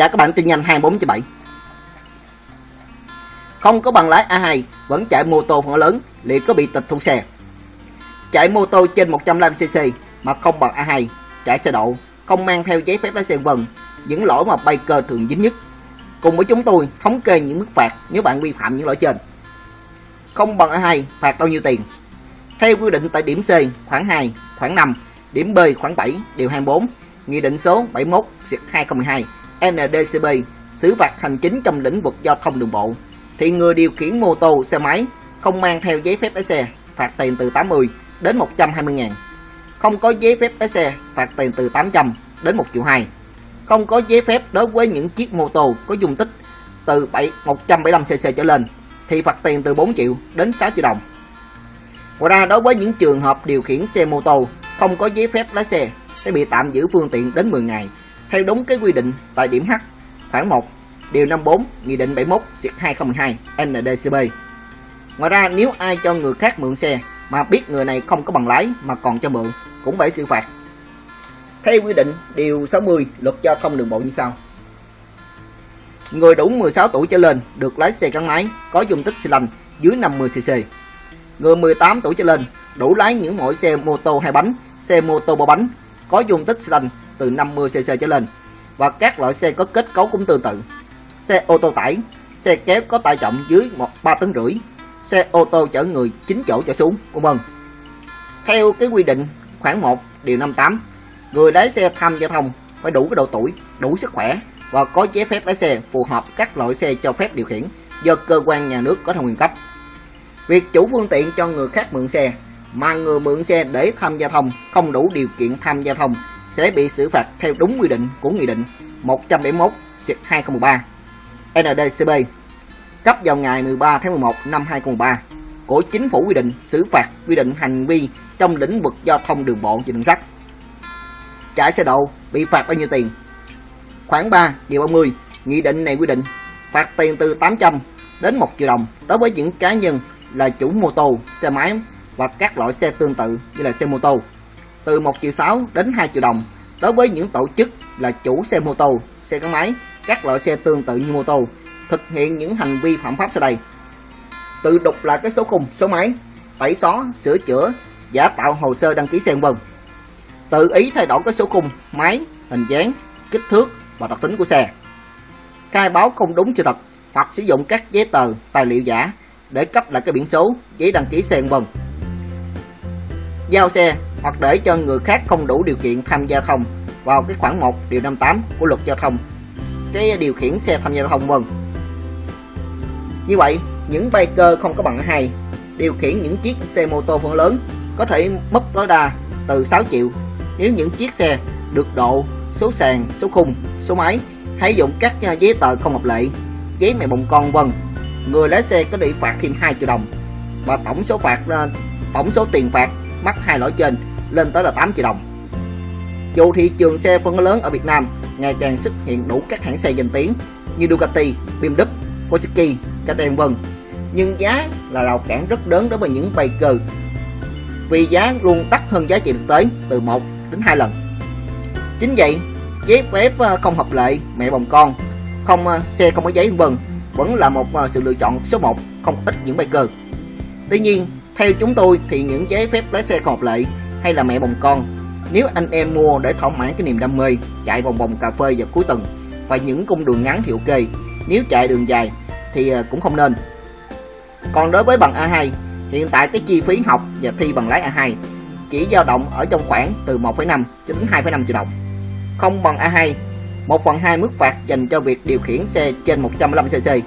trả các bản tin nhanh 24.7 Không có bằng lái A2 vẫn chạy mô tô phần lớn liệu có bị tịch thu xe. Chạy mô tô trên 150cc mà không bằng A2 Chạy xe độ không mang theo giấy phép lái xe vân, Những lỗi mà biker thường dính nhất. Cùng với chúng tôi, thống kê những mức phạt nếu bạn vi phạm những lỗi trên. Không bằng A2 phạt bao nhiêu tiền? Theo quy định tại điểm C, khoảng 2 khoảng 5 Điểm B, khoảng 7 điều 24 Nghị định số 71 2012 NDCB xử phạt hành chính trong lĩnh vực giao thông đường bộ thì người điều khiển mô tô, xe máy không mang theo giấy phép lái xe phạt tiền từ 80 đến 120 ngàn. Không có giấy phép lái xe phạt tiền từ 800 đến 1 triệu 2. Không có giấy phép đối với những chiếc mô tô có dung tích từ 7, 175cc trở lên thì phạt tiền từ 4 triệu đến 6 triệu đồng. Ngoài ra đối với những trường hợp điều khiển xe mô tô không có giấy phép lái xe sẽ bị tạm giữ phương tiện đến 10 ngày theo đúng cái quy định tại điểm H khoảng 1 điều 54 Nghị định 71 2012 NDCB. Ngoài ra nếu ai cho người khác mượn xe mà biết người này không có bằng lái mà còn cho mượn cũng phải xử phạt. Theo quy định điều 60 Luật giao thông đường bộ như sau. Người đủ 16 tuổi trở lên được lái xe gắn máy có dung tích xi lanh dưới 50cc. Người 18 tuổi trở lên đủ lái những mỗi xe mô tô hai bánh, xe mô tô ba bánh có dung tích xi lanh từ 50cc trở lên và các loại xe có kết cấu cũng tương tự. Xe ô tô tải, xe kéo có tải trọng dưới 3 tấn rưỡi, xe ô tô chở người 9 chỗ trở xuống, vân vân. Theo cái quy định khoảng 1 điều 58, người lái xe tham giao thông phải đủ cái độ tuổi, đủ sức khỏe và có giấy phép lái xe phù hợp các loại xe cho phép điều khiển do cơ quan nhà nước có thẩm quyền cấp. Việc chủ phương tiện cho người khác mượn xe mà người mượn xe để tham gia thông không đủ điều kiện tham gia thông sẽ bị xử phạt theo đúng quy định của Nghị định 171 2013 NDCB cấp vào ngày 13 tháng 11 năm 2013 của Chính phủ quy định xử phạt quy định hành vi trong lĩnh vực giao thông đường bộ và đường sắt. Chạy xe độ bị phạt bao nhiêu tiền? Khoảng 3 điều 30 Nghị định này quy định phạt tiền từ 800 đến 1 triệu đồng đối với những cá nhân là chủ mô tô, xe máy và các loại xe tương tự như là xe mô tô từ 1 triệu 6 đến 2 triệu đồng đối với những tổ chức là chủ xe mô tô, xe gắn máy, các loại xe tương tự như mô tô thực hiện những hành vi phạm pháp sau đây. Tự đục lại cái số khung, số máy, tẩy xóa, sửa chữa, giả tạo hồ sơ đăng ký xe vân. Tự ý thay đổi cái số khung, máy, hình dáng, kích thước và đặc tính của xe. Khai báo không đúng sự thật hoặc sử dụng các giấy tờ, tài liệu giả để cấp lại cái biển số, giấy đăng ký xe vân. Giao xe hoặc để cho người khác không đủ điều kiện tham gia thông vào cái khoản 1 điều 58 của luật giao thông. Cái điều khiển xe tham gia giao thông vân. Như vậy, những biker không có bằng hai điều khiển những chiếc xe mô tô phân lớn có thể mất tối đa từ 6 triệu. Nếu những chiếc xe được độ số sàn, số khung, số máy hay dùng các giấy tờ không hợp lệ, giấy mẹ bụng con vân. Người lái xe có bị phạt thêm 2 triệu đồng và tổng số phạt ờ, tổng số tiền phạt mắc hai lỗi trên lên tới là 8 triệu đồng. Dù thị trường xe phân khối lớn ở Việt Nam ngày càng xuất hiện đủ các hãng xe danh tiếng như Ducati, BMW, Kawasaki, KTM vân, nhưng giá là rào cản rất lớn đối với những biker vì giá luôn đắt hơn giá trị thực tế từ 1 đến 2 lần. Chính vậy, giấy phép ờ, không hợp lệ, mẹ bồng con, không ờ, xe không có giấy vân vẫn là một ờ, sự lựa chọn số 1 không ít những biker. Tuy nhiên, theo chúng tôi thì những giấy phép lái xe không hợp lệ hay là mẹ bồng con. Nếu anh em mua để thỏa mãn cái niềm đam mê chạy vòng vòng cà phê vào cuối tuần và những cung đường ngắn thì ok. Nếu chạy đường dài thì ờ, cũng không nên. Còn đối với bằng A2 hiện tại cái chi phí học và thi bằng lái A2 chỉ dao động ở trong khoảng từ 1,5 cho đến 2,5 triệu đồng. Không bằng A2 1 phần 2 mức phạt dành cho việc điều khiển xe trên 115cc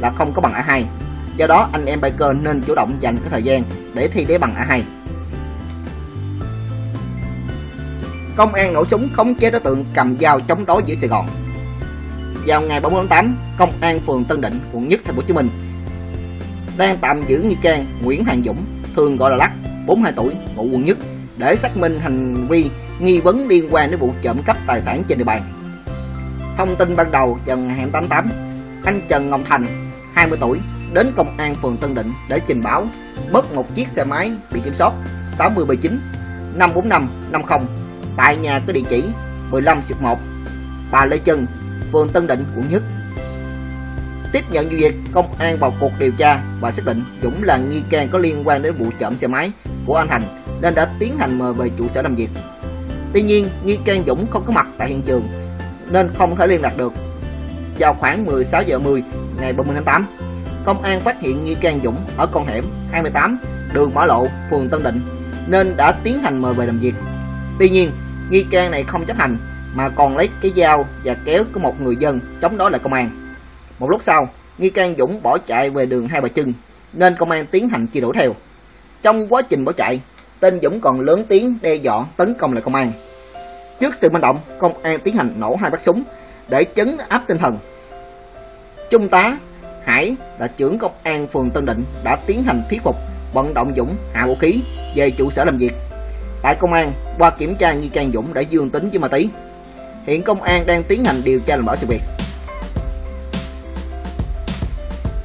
là không có bằng A2 do đó anh em biker nên chủ động dành cái thời gian để thi đế bằng A2 công an nổ súng khống chế đối tượng cầm dao chống đối giữa Sài Gòn. Vào ngày 30 tháng 8, công an phường Tân Định, quận Nhất, thành phố Hồ Chí Minh đang tạm giữ nghi can Nguyễn Hoàng Dũng, thường gọi là Lắc, 42 tuổi, ngụ quận Nhất để xác minh hành vi nghi vấn liên quan đến vụ trộm cắp tài sản trên địa bàn. Thông tin ban đầu vào ngày 28 8, anh Trần Ngọc Thành, 20 tuổi, đến công an phường Tân Định để trình báo mất một chiếc xe máy bị kiểm soát 6079 545 50 tại nhà có địa chỉ 15 1 Bà Lê Trân, phường Tân Định, quận Nhất. Tiếp nhận vụ việc, công an vào cuộc điều tra và xác định Dũng là nghi can có liên quan đến vụ trộm xe máy của anh Thành nên đã tiến hành mời về trụ sở làm việc. Tuy nhiên, nghi can Dũng không có mặt tại hiện trường nên không thể liên lạc được. Vào khoảng 16 giờ 10 ngày 30 tháng 8, công an phát hiện nghi can Dũng ở con hẻm 28 đường Mã Lộ, phường Tân Định nên đã tiến hành mời về làm việc. Tuy nhiên, nghi can này không chấp hành mà còn lấy cái dao và kéo của một người dân chống đối lại công an. Một lúc sau, nghi can Dũng bỏ chạy về đường Hai Bà Trưng nên công an tiến hành truy đuổi theo. Trong quá trình bỏ chạy, tên Dũng còn lớn tiếng đe dọa tấn công lại công an. Trước sự manh động, công an tiến hành nổ hai phát súng để chấn áp tinh thần. Trung tá Hải là trưởng công an phường Tân Định đã tiến hành thuyết phục vận động Dũng hạ vũ khí về trụ sở làm việc. Tại công an, qua kiểm tra nghi can Dũng đã dương tính với ma túy. Hiện công an đang tiến hành điều tra làm rõ sự việc.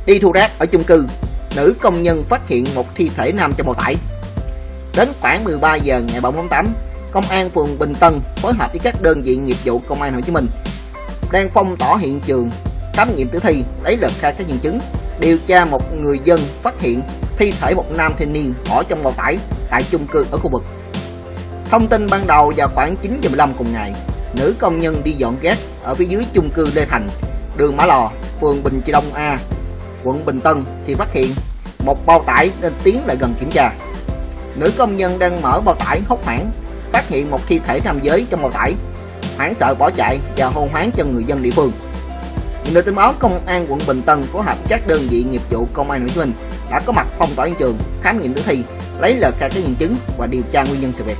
Đi thu rác ở chung cư, nữ công nhân phát hiện một thi thể nam trong bao tải. Đến khoảng 13 giờ ngày 30 tháng 8, công an phường Bình Tân phối hợp với các đơn vị nghiệp vụ công an Hồ Chí Minh đang phong tỏa hiện trường, khám nghiệm tử thi, lấy lời khai các nhân chứng, điều tra một người dân phát hiện thi thể một nam thanh niên bỏ trong bao tải tại chung cư ở khu vực. Thông tin ban đầu vào khoảng 9 giờ 15 cùng ngày, nữ công nhân đi dọn ghét ở phía dưới chung cư Lê Thành, đường Mã Lò, phường Bình Trị Đông A, quận Bình Tân thì phát hiện một bao tải nên tiến lại gần kiểm tra. Nữ công nhân đang mở bao tải hốt hoảng, phát hiện một thi thể nam giới trong bao tải, hoảng sợ bỏ chạy và hô hoáng cho người dân địa phương. Nhận được tin báo, công an quận Bình Tân phối hợp các đơn vị nghiệp vụ công an Hồ Chí Minh đã có mặt phong tỏa hiện trường, khám nghiệm tử thi, lấy lời khai các nhân chứng và điều tra nguyên nhân sự việc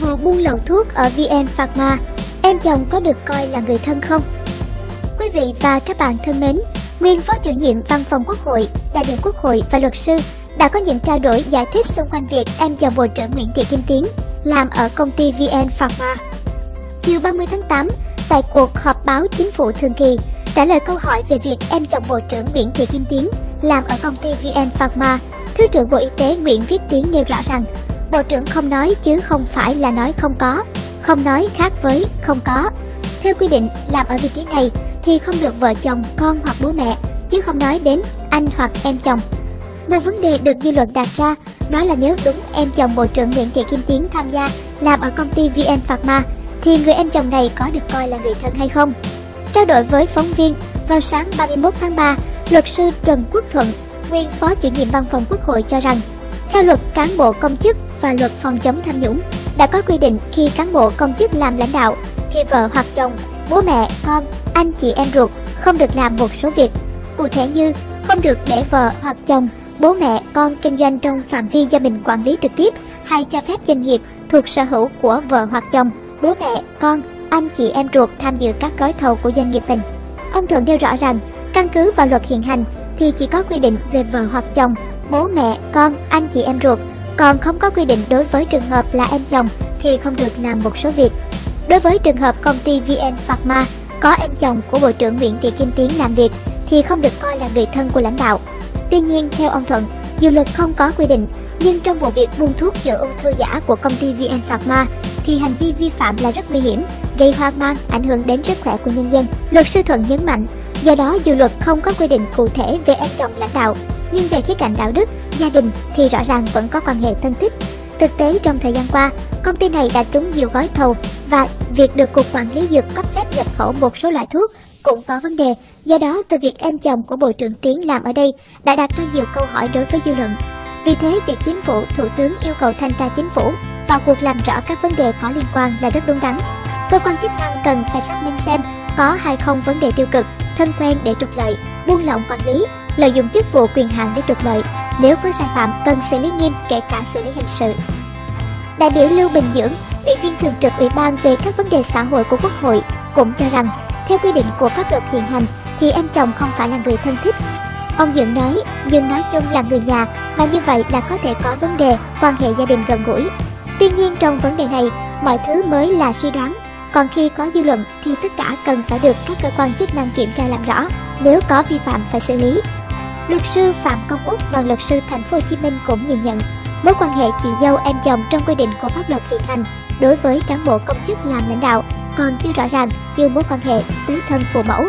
vừa buôn lậu thuốc ở VN Pharma, em chồng có được coi là người thân không? Quý vị và các bạn thân mến, nguyên phó chủ nhiệm văn phòng Quốc hội, đại biểu Quốc hội và luật sư đã có những trao đổi giải thích xung quanh việc em chồng Bộ trưởng Nguyễn Thị Kim Tiến làm ở công ty VN Pharma. Chiều 30 tháng 8, tại cuộc họp báo chính phủ thường kỳ, trả lời câu hỏi về việc em chồng Bộ trưởng Nguyễn Thị Kim Tiến làm ở công ty VN Pharma, Thứ trưởng Bộ Y tế Nguyễn Viết Tiến nêu rõ rằng Bộ trưởng không nói chứ không phải là nói không có, không nói khác với không có. Theo quy định, làm ở vị trí này thì không được vợ chồng, con hoặc bố mẹ, chứ không nói đến anh hoặc em chồng. Một vấn đề được dư luận đặt ra đó là nếu đúng em chồng Bộ trưởng Nguyễn Thị Kim Tiến tham gia làm ở công ty VN Pharma thì người em chồng này có được coi là người thân hay không? Trao đổi với phóng viên vào sáng 31 tháng 3, luật sư Trần Quốc Thuận, nguyên phó chủ nhiệm văn phòng Quốc hội cho rằng theo luật cán bộ công chức và luật phòng chống tham nhũng đã có quy định khi cán bộ công chức làm lãnh đạo thì vợ hoặc chồng, bố mẹ, con, anh chị em ruột không được làm một số việc. Cụ thể như không được để vợ hoặc chồng, bố mẹ, con kinh doanh trong phạm vi do mình quản lý trực tiếp hay cho phép doanh nghiệp thuộc sở hữu của vợ hoặc chồng, bố mẹ, con, anh chị em ruột tham dự các gói thầu của doanh nghiệp mình. Ông Thuận nêu rõ rằng, căn cứ vào luật hiện hành thì chỉ có quy định về vợ hoặc chồng, bố mẹ, con, anh chị em ruột, còn không có quy định đối với trường hợp là em chồng thì không được làm một số việc. Đối với trường hợp công ty VN Pharma có em chồng của Bộ trưởng Nguyễn Thị Kim Tiến làm việc thì không được coi là người thân của lãnh đạo. Tuy nhiên, theo ông Thuận, dù luật không có quy định, nhưng trong vụ việc buôn thuốc chữa ung thư giả của công ty VN Pharma thì hành vi vi phạm là rất nguy hiểm, gây hoang mang, ảnh hưởng đến sức khỏe của nhân dân. Luật sư Thuận nhấn mạnh, do đó dù luật không có quy định cụ thể về em chồng lãnh đạo, nhưng về khía cạnh đạo đức, gia đình thì rõ ràng vẫn có quan hệ thân thích. Thực tế trong thời gian qua, công ty này đã trúng nhiều gói thầu và việc được Cục Quản lý Dược cấp phép nhập khẩu một số loại thuốc cũng có vấn đề. Do đó, từ việc em chồng của Bộ trưởng Tiến làm ở đây đã đặt ra nhiều câu hỏi đối với dư luận. Vì thế, việc chính phủ, thủ tướng yêu cầu thanh tra chính phủ vào cuộc làm rõ các vấn đề có liên quan là rất đúng đắn. Cơ quan chức năng cần phải xác minh xem có hay không vấn đề tiêu cực, thân quen để trục lợi, buông lỏng quản lý, lợi dụng chức vụ quyền hạn để trục lợi. Nếu có sai phạm cần xử lý nghiêm kể cả xử lý hình sự. Đại biểu Lưu Bình Dưỡng, Ủy viên thường trực Ủy ban về các vấn đề xã hội của Quốc hội cũng cho rằng, theo quy định của pháp luật hiện hành thì em chồng không phải là người thân thích. Ông Dưỡng nói, nhưng nói chung là người nhà, mà như vậy là có thể có vấn đề quan hệ gia đình gần gũi. Tuy nhiên trong vấn đề này, mọi thứ mới là suy đoán, còn khi có dư luận thì tất cả cần phải được các cơ quan chức năng kiểm tra làm rõ, nếu có vi phạm phải xử lý. Luật sư Phạm Công Úc, đoàn luật sư Thành phố Hồ Chí Minh cũng nhìn nhận mối quan hệ chị dâu em chồng trong quy định của pháp luật hiện hành đối với cán bộ công chức làm lãnh đạo còn chưa rõ ràng như mối quan hệ tứ thân phụ mẫu.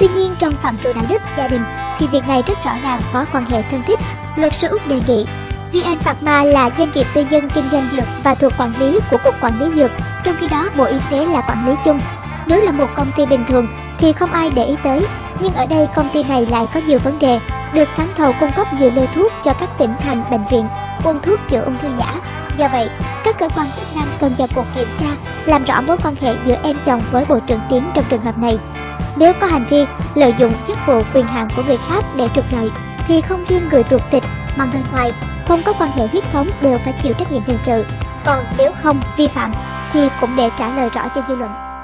Tuy nhiên trong phạm trù đạo đức gia đình thì việc này rất rõ ràng có quan hệ thân thích. Luật sư Úc đề nghị VN Pharma là doanh nghiệp tư nhân kinh doanh dược và thuộc quản lý của Cục Quản lý Dược, trong khi đó Bộ Y tế là quản lý chung. Nếu là một công ty bình thường thì không ai để ý tới, nhưng ở đây công ty này lại có nhiều vấn đề, được thắng thầu cung cấp nhiều lô thuốc cho các tỉnh thành bệnh viện, buôn thuốc chữa ung thư giả. Do vậy, các cơ quan chức năng cần vào cuộc kiểm tra, làm rõ mối quan hệ giữa em chồng với Bộ trưởng Tiến trong trường hợp này. Nếu có hành vi lợi dụng chức vụ quyền hạn của người khác để trục lợi, thì không riêng người ruột tịch mà người ngoài không có quan hệ huyết thống đều phải chịu trách nhiệm hình sự. Còn nếu không vi phạm, thì cũng để trả lời rõ cho dư luận.